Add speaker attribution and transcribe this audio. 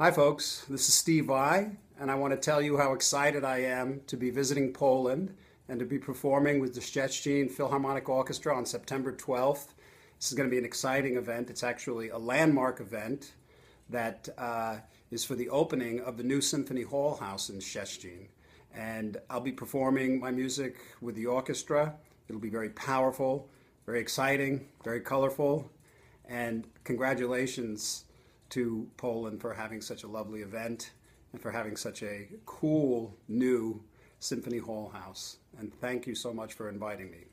Speaker 1: Hi, folks. This is Steve Vai, and I want to tell you how excited I am to be visiting Poland and to be performing with the Szczecin Philharmonic Orchestra on September 12th. This is going to be an exciting event. It's actually a landmark event that uh, is for the opening of the new Symphony Hall House in Szczecin. And I'll be performing my music with the orchestra. It'll be very powerful, very exciting, very colorful. And congratulations to Poland for having such a lovely event and for having such a cool new Symphony Hall house. And thank you so much for inviting me.